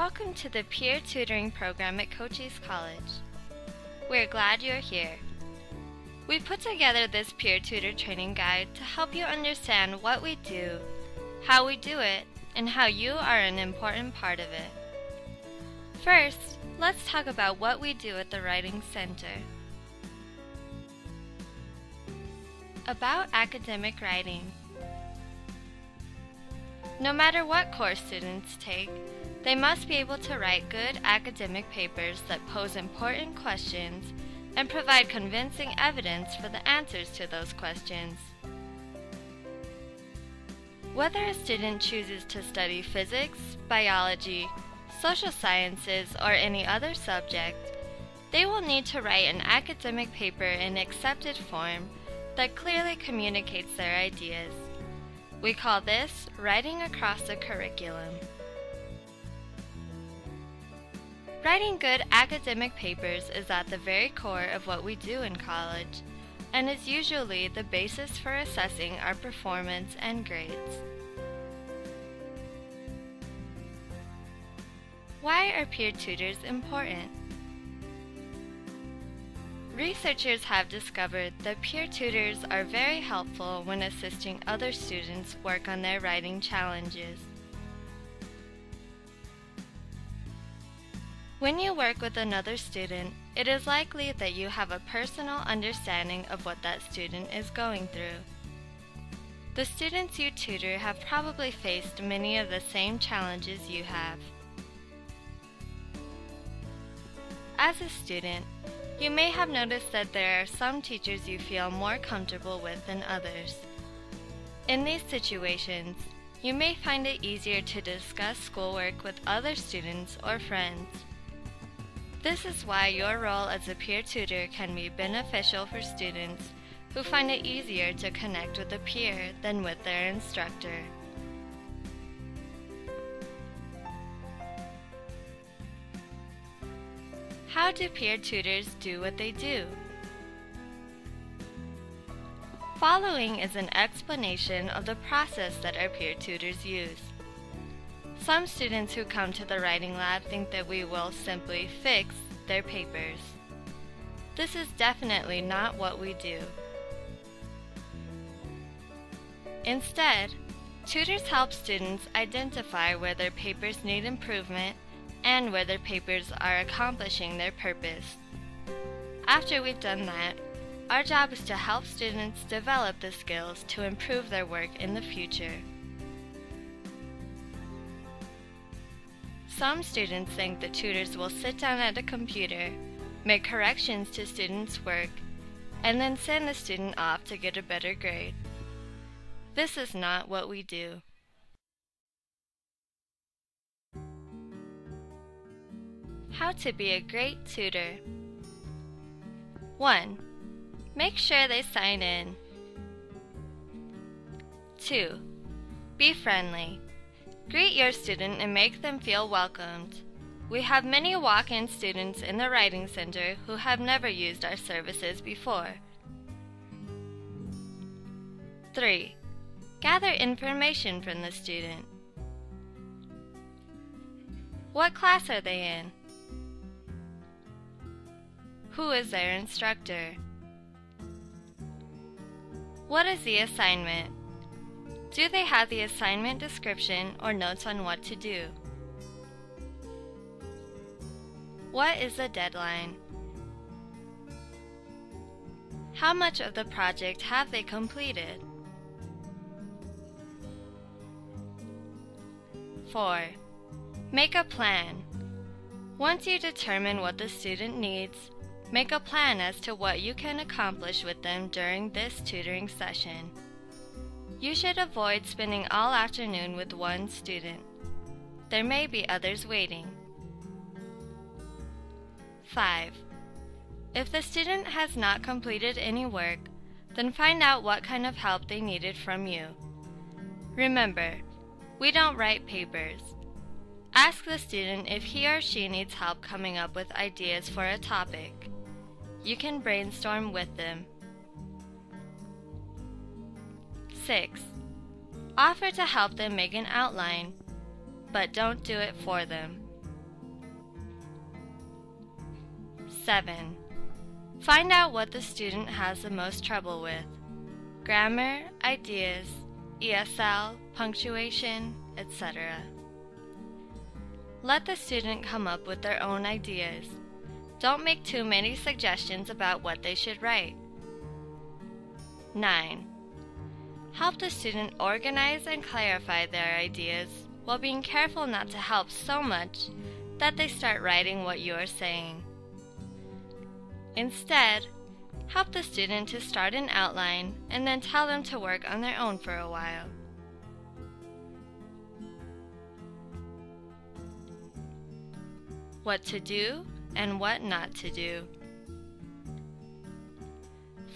Welcome to the peer tutoring program at Cochise College. We're glad you're here. We put together this peer tutor training guide to help you understand what we do, how we do it, and how you are an important part of it. First, let's talk about what we do at the Writing Center. About academic writing. No matter what course students take, they must be able to write good academic papers that pose important questions and provide convincing evidence for the answers to those questions. Whether a student chooses to study physics, biology, social sciences, or any other subject, they will need to write an academic paper in accepted form that clearly communicates their ideas. We call this writing across the curriculum. Writing good academic papers is at the very core of what we do in college and is usually the basis for assessing our performance and grades. Why are peer tutors important? Researchers have discovered that peer tutors are very helpful when assisting other students work on their writing challenges. When you work with another student, it is likely that you have a personal understanding of what that student is going through. The students you tutor have probably faced many of the same challenges you have. As a student, you may have noticed that there are some teachers you feel more comfortable with than others. In these situations, you may find it easier to discuss schoolwork with other students or friends. This is why your role as a peer tutor can be beneficial for students who find it easier to connect with a peer than with their instructor. How do peer tutors do what they do? Following is an explanation of the process that our peer tutors use. Some students who come to the writing lab think that we will simply fix their papers. This is definitely not what we do. Instead, tutors help students identify where their papers need improvement and where their papers are accomplishing their purpose. After we've done that, our job is to help students develop the skills to improve their work in the future. Some students think that tutors will sit down at a computer, make corrections to students' work, and then send the student off to get a better grade. This is not what we do. How to be a great tutor. 1. Make sure they sign in. 2. Be friendly. Greet your student and make them feel welcomed. We have many walk-in students in the Writing Center who have never used our services before. 3. Gather information from the student. What class are they in? Who is their instructor? What is the assignment? Do they have the assignment description or notes on what to do? What is the deadline? How much of the project have they completed? 4. Make a plan. Once you determine what the student needs, make a plan as to what you can accomplish with them during this tutoring session. You should avoid spending all afternoon with one student. There may be others waiting. 5. If the student has not completed any work, then find out what kind of help they needed from you. Remember, we don't write papers. Ask the student if he or she needs help coming up with ideas for a topic. You can brainstorm with them. 6. Offer to help them make an outline, but don't do it for them. 7. Find out what the student has the most trouble with grammar, ideas, ESL, punctuation, etc. Let the student come up with their own ideas. Don't make too many suggestions about what they should write. 9. Help the student organize and clarify their ideas while being careful not to help so much that they start writing what you are saying. Instead, help the student to start an outline and then tell them to work on their own for a while. What to do and what not to do.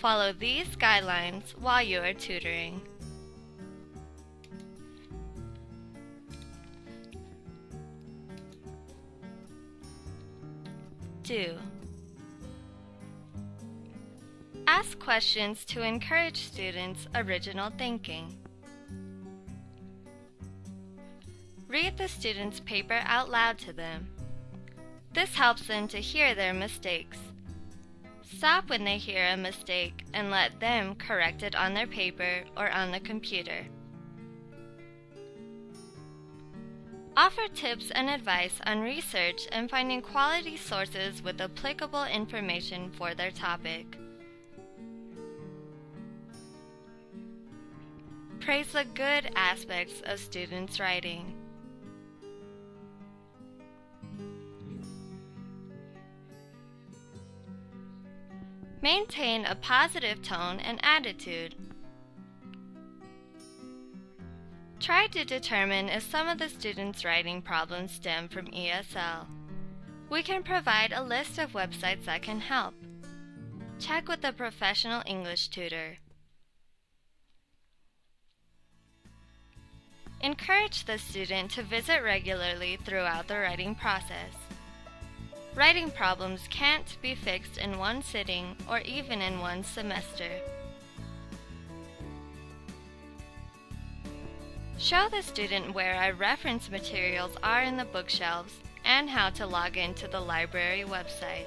Follow these guidelines while you are tutoring. Do. Ask questions to encourage students' original thinking. Read the student's paper out loud to them. This helps them to hear their mistakes. Stop when they hear a mistake and let them correct it on their paper or on the computer. Offer tips and advice on research and finding quality sources with applicable information for their topic. Praise the good aspects of students' writing. Maintain a positive tone and attitude. Try to determine if some of the students' writing problems stem from ESL. We can provide a list of websites that can help. Check with a professional English tutor. Encourage the student to visit regularly throughout the writing process. Writing problems can't be fixed in one sitting or even in one semester. Show the student where our reference materials are in the bookshelves and how to log into the library website.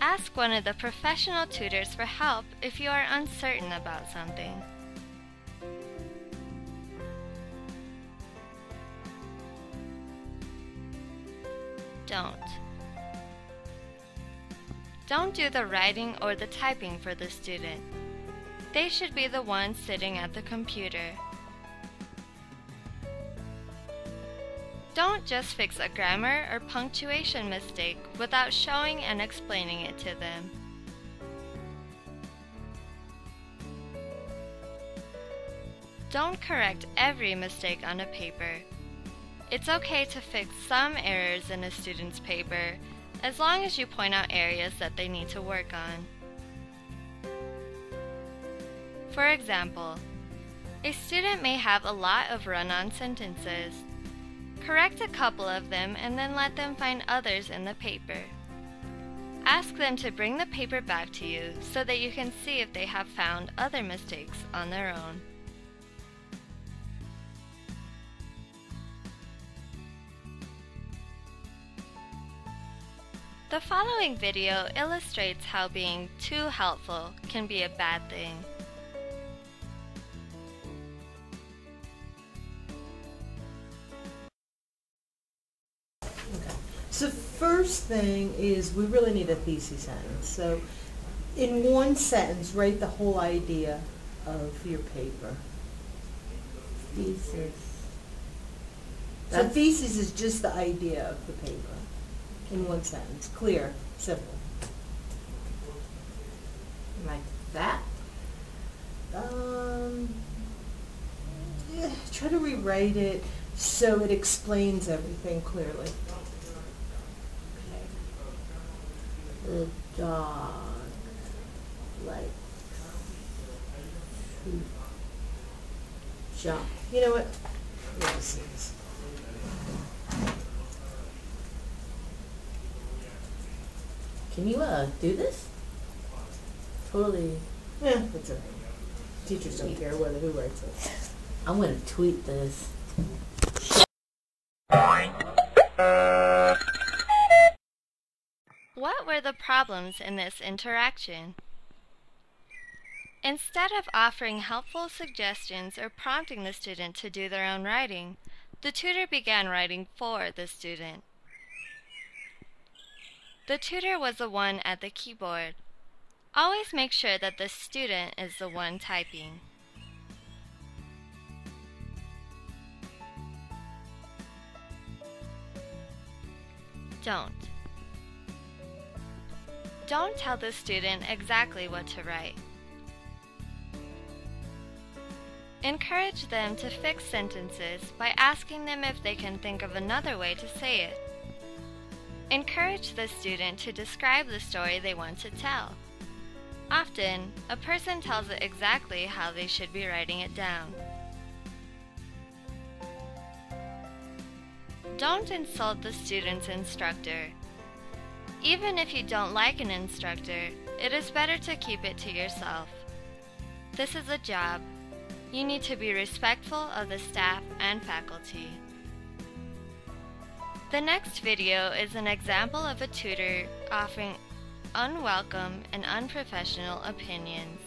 Ask one of the professional tutors for help if you are uncertain about something. Don't. Don't do the writing or the typing for the student. They should be the ones sitting at the computer. Don't just fix a grammar or punctuation mistake without showing and explaining it to them. Don't correct every mistake on a paper. It's okay to fix some errors in a student's paper as long as you point out areas that they need to work on. For example, a student may have a lot of run-on sentences. Correct a couple of them and then let them find others in the paper. Ask them to bring the paper back to you so that you can see if they have found other mistakes on their own. The following video illustrates how being too helpful can be a bad thing. Okay. So first thing is we really need a thesis sentence. So in one sentence, write the whole idea of your paper. Thesis. So That's- thesis is just the idea of the paper in one sentence, clear, simple. Like that? Um, yeah, try to rewrite it so it explains everything clearly. The dog likes to jump. You know what see this. Can you uh do this? Totally. Yeah, that's all right. Teachers don't care whether who writes it. I'm gonna tweet this. What were the problems in this interaction? Instead of offering helpful suggestions or prompting the student to do their own writing, the tutor began writing for the student. The tutor was the one at the keyboard. Always make sure that the student is the one typing. Don't. Don't tell the student exactly what to write. Encourage them to fix sentences by asking them if they can think of another way to say it. Encourage the student to describe the story they want to tell. Often, a person tells it exactly how they should be writing it down. Don't insult the student's instructor. Even if you don't like an instructor, it is better to keep it to yourself. This is a job. You need to be respectful of the staff and faculty. The next video is an example of a tutor offering unwelcome and unprofessional opinions.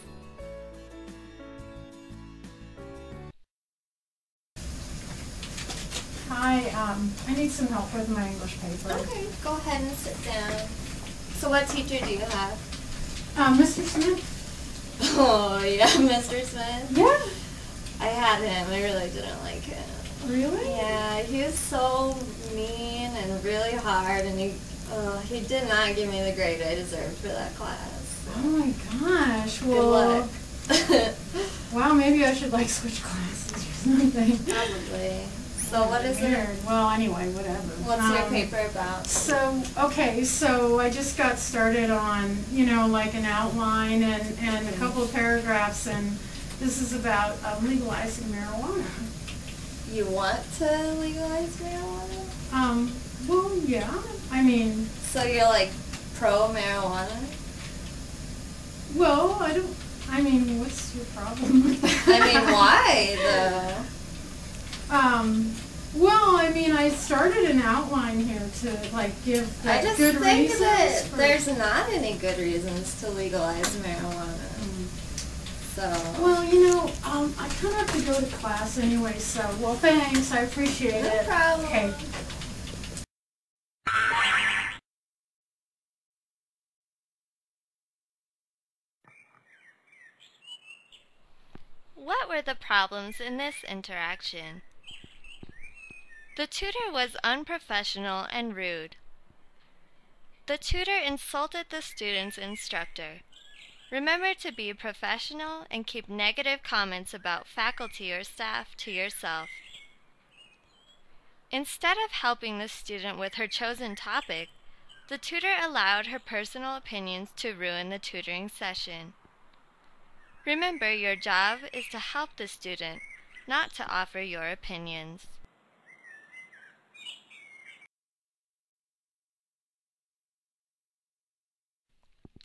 Hi, um, I need some help with my English paper. Okay, go ahead and sit down. So what teacher do you have? Um, Mr. Smith? Oh yeah, Mr. Smith. Yeah. I had him. I really didn't like him. Really? Yeah, he was so mean and really hard, and he uh, he did not give me the grade I deserved for that class. Oh my gosh. Good Well, luck. wow, maybe I should like switch classes or something. Probably. So what is Weird. it? Well, anyway, whatever. What's your Um, paper about? So, okay, so I just got started on, you know, like an outline and, and a couple of paragraphs, and this is about um, legalizing marijuana. You want to legalize marijuana? Um, well, yeah, I mean, So you're like pro marijuana? well, I don't, I mean, what's your problem with that? I mean, why though? Um, well, I mean, I started an outline here to like give the I just good think that there's not any good reasons to legalize marijuana. So Well, you know, um, I kind of have to go to class anyway, so well, thanks, I appreciate no it. problem. Okay. What were the problems in this interaction? The tutor was unprofessional and rude. The tutor insulted the student's instructor. Remember to be professional and keep negative comments about faculty or staff to yourself. Instead of helping the student with her chosen topic, the tutor allowed her personal opinions to ruin the tutoring session. Remember, your job is to help the student, not to offer your opinions.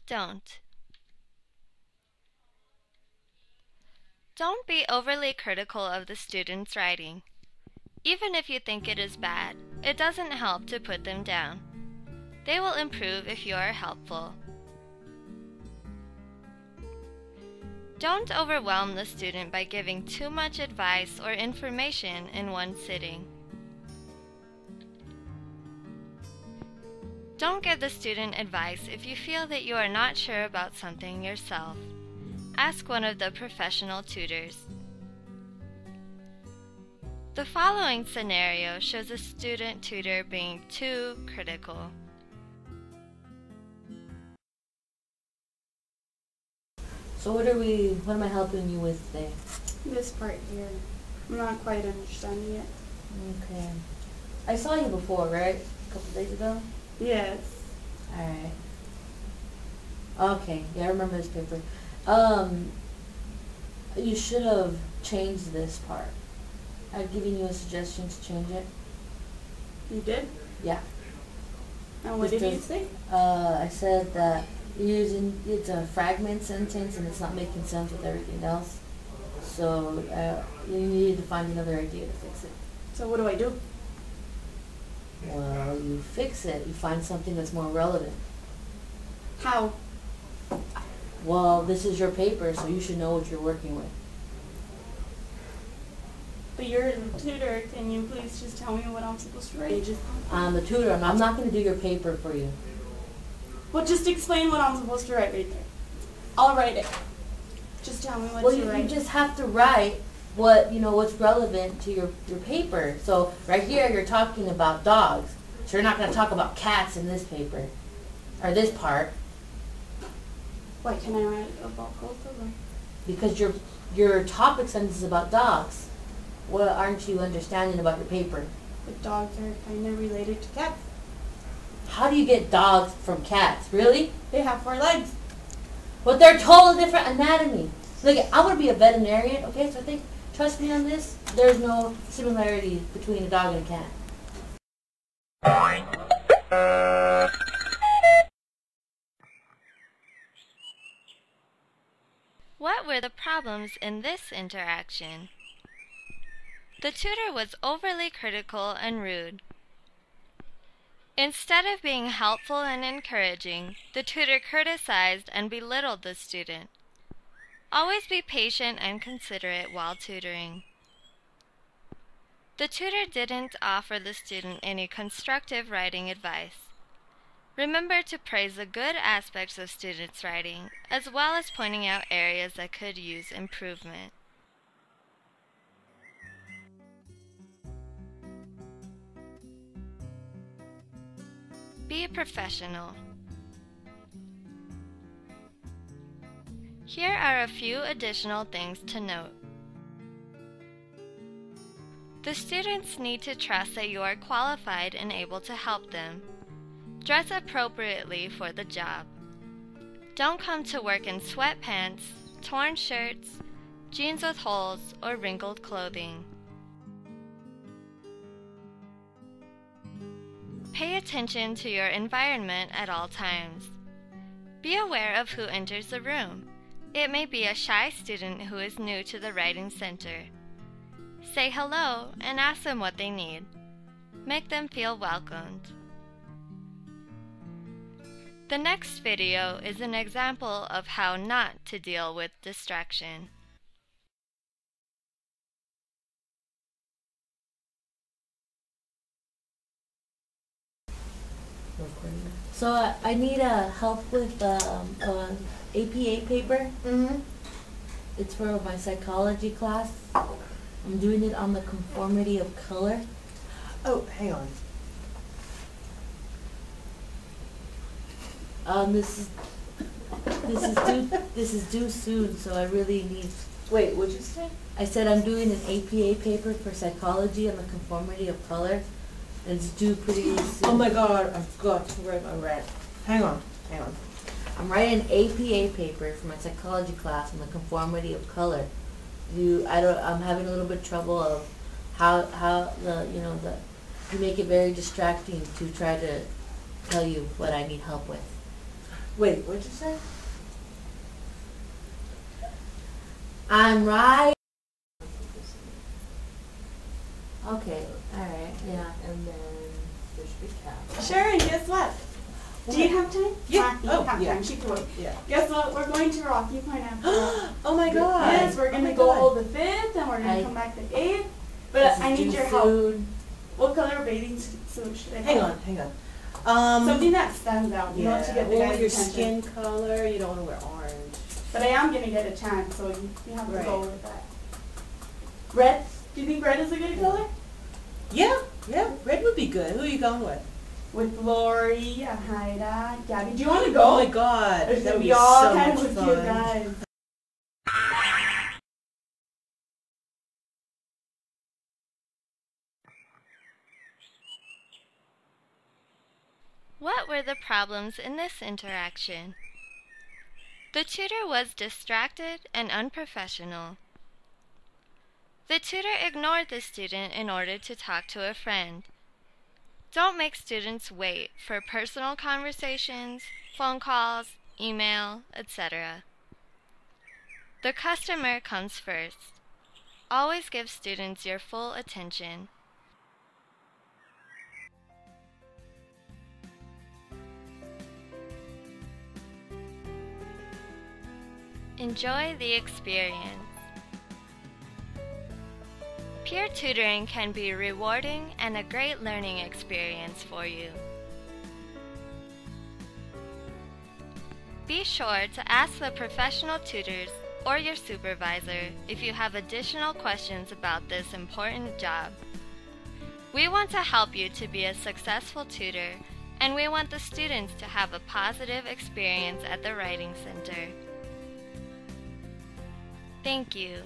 Don't. Don't be overly critical of the student's writing. Even if you think it is bad, it doesn't help to put them down. They will improve if you are helpful. Don't overwhelm the student by giving too much advice or information in one sitting. Don't give the student advice if you feel that you are not sure about something yourself. Ask one of the professional tutors. The following scenario shows a student tutor being too critical. So what are we, what am I helping you with today? This part here. I'm not quite understanding it. Okay. I saw you before, right? A couple days ago? Yes. Alright. Okay, yeah, I remember this paper. Um, you should have changed this part. I've given you a suggestion to change it. You did? Yeah. And what did you say? Uh, I said that using, it's a fragment sentence and it's not making sense with everything else. So uh, you need to find another idea to fix it. So what do I do? Well, you fix it. You find something that's more relevant. How? Well, this is your paper, so you should know what you're working with. But you're the tutor. Can you please just tell me what I'm supposed to write? I'm the tutor, I'm not going to do your paper for you. Well, just explain what I'm supposed to write right there. I'll write it. Just tell me what Well, to you, you write. just have to write what you know what's relevant to your your paper. So right here, you're talking about dogs. So you're not going to talk about cats in this paper, or this part, Why can I write about both of them? because your your topic sentence is about dogs. What aren't you understanding about your paper? But dogs are kind of related to cats. How do you get dogs from cats? Really? They have four legs. But they're totally different anatomy. Look, I want to be a veterinarian, okay? So I think, trust me on this, there's no similarity between a dog and a cat. What were the problems in this interaction? The tutor was overly critical and rude. Instead of being helpful and encouraging, the tutor criticized and belittled the student. Always be patient and considerate while tutoring. The tutor didn't offer the student any constructive writing advice. Remember to praise the good aspects of students' writing, as well as pointing out areas that could use improvement. Be a professional. Here are a few additional things to note. The students need to trust that you are qualified and able to help them. Dress appropriately for the job. Don't come to work in sweatpants, torn shirts, jeans with holes, or wrinkled clothing. Pay attention to your environment at all times. Be aware of who enters the room. It may be a shy student who is new to the writing center. Say hello and ask them what they need. Make them feel welcomed. The next video is an example of how not to deal with distraction. So I, I need uh, help with um, uh, APA paper. Mm-hmm. It's for my psychology class. I'm doing it on the conformity of color. Oh, hang on. Um, this is this is due this is due soon, so I really need. Wait, what'd you say? I said I'm doing an APA paper for psychology on the conformity of color. And it's due pretty soon. Oh my god, I forgot to write my rant. Hang on, hang on. I'm writing an APA paper for my psychology class on the conformity of color. You, I don't, I'm having a little bit trouble of how, how the, you know, the, you make it very distracting to try to tell you what I need help with. Wait, what'd you say? I'm right. Okay, alright, yeah. And then there should be cap. Sharon, guess what? Do you have time? Yeah. Ah, you Oh, have yeah. time. She can wait. Yeah. Guess what? We're going to Rocky Point after oh my god. Yes, we're Oh gonna my go God. the fifth, and we're gonna come back the eighth. But I need due your help. What color bathing suit should I Hang wear? on, hang on. Um, Something that stands out. You yeah, to get the well, guy's your attention. skin color, you don't want to wear orange. But I am gonna get a tan, so you, you have to Right. go with that. Red? Do you think red is a good color? Yeah, yeah, red would be good. Who are you going with? With Lori, Haida, Gabby. Do you want to go? Oh my god, There's that gonna would be all so kinds of cute fun. guys. What were the problems in this interaction? The tutor was distracted and unprofessional. The tutor ignored the student in order to talk to a friend. Don't make students wait for personal conversations, phone calls, email, etc. The customer comes first. Always give students your full attention. Enjoy the experience. Peer tutoring can be rewarding and a great learning experience for you. Be sure to ask the professional tutors or your supervisor if you have additional questions about this important job. We want to help you to be a successful tutor and we want the students to have a positive experience at the Writing Center. Thank you.